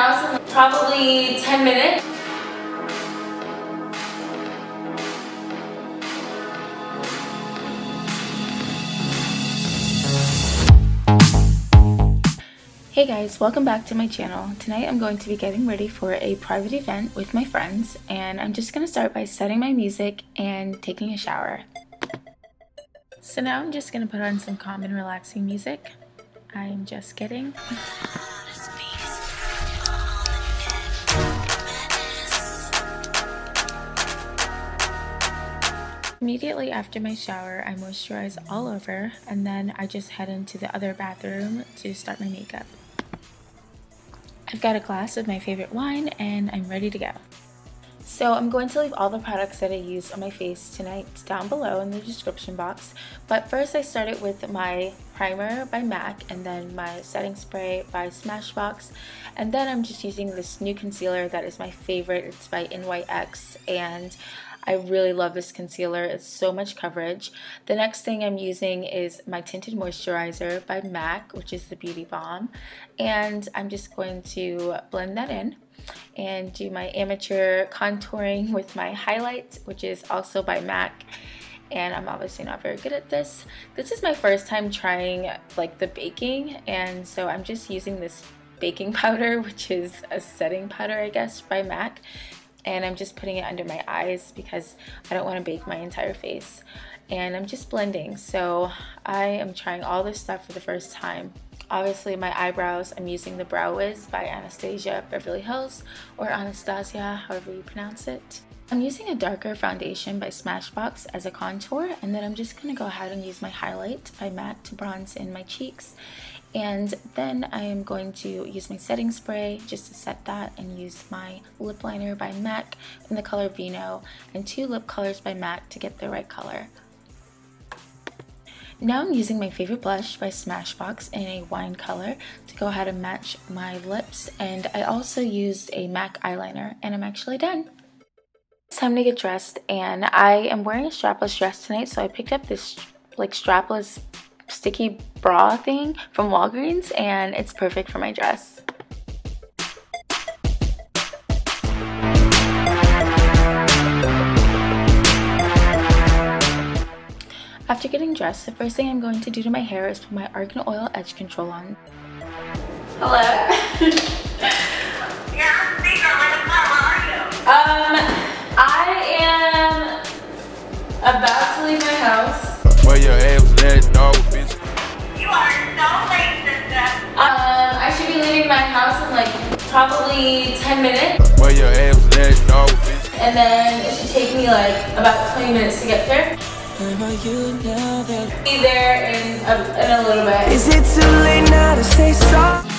house in probably 10 minutes. Hey guys, welcome back to my channel. Tonight I'm going to be getting ready for a private event with my friends and I'm just going to start by setting my music and taking a shower. So now I'm just going to put on some calm and relaxing music. I'm just kidding. Immediately after my shower, I moisturize all over and then I just head into the other bathroom to start my makeup. I've got a glass of my favorite wine and I'm ready to go. So I'm going to leave all the products that I use on my face tonight down below in the description box. But first I started with my primer by MAC and then my setting spray by Smashbox. And then I'm just using this new concealer that is my favorite. It's by NYX and I really love this concealer. It's so much coverage. The next thing I'm using is my Tinted Moisturizer by MAC, which is the Beauty Balm. And I'm just going to blend that in and do my amateur contouring with my highlight, which is also by MAC and I'm obviously not very good at this. This is my first time trying like the baking and so I'm just using this baking powder which is a setting powder I guess by MAC and I'm just putting it under my eyes because I don't want to bake my entire face. And I'm just blending. So I am trying all this stuff for the first time. Obviously my eyebrows I'm using the Brow Wiz by Anastasia Beverly Hills or Anastasia however you pronounce it I'm using a darker foundation by Smashbox as a contour and then I'm just going to go ahead and use my highlight by MAC to bronze in my cheeks and then I am going to use my setting spray just to set that and use my lip liner by MAC in the color Vino and two lip colors by MAC to get the right color. Now I'm using my favorite blush by Smashbox in a wine color to go ahead and match my lips and I also used a MAC eyeliner and I'm actually done. It's time to get dressed and I am wearing a strapless dress tonight so I picked up this like strapless sticky bra thing from Walgreens and it's perfect for my dress. After getting dressed, the first thing I'm going to do to my hair is put my Argan Oil Edge Control on. Hello. about to leave my house. Where your ass was dog, bitch. You are so late, sister. Um, I should be leaving my house in like probably 10 minutes. Where your ass was dog, bitch. And then it should take me like about 20 minutes to get there. Be there in a, in a little bit. Is it too late now to say sorry?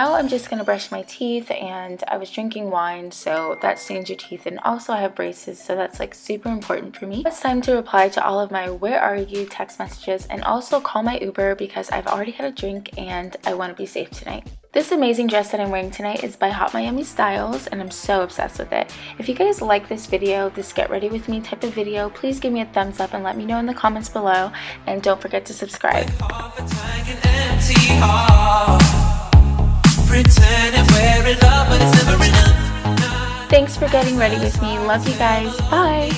Now I'm just gonna brush my teeth and I was drinking wine so that stains your teeth and also I have braces so that's like super important for me. It's time to reply to all of my where are you text messages and also call my Uber because I've already had a drink and I want to be safe tonight. This amazing dress that I'm wearing tonight is by Hot Miami Styles and I'm so obsessed with it. If you guys like this video, this get ready with me type of video, please give me a thumbs up and let me know in the comments below and don't forget to subscribe. getting ready with me. Love you guys. Bye.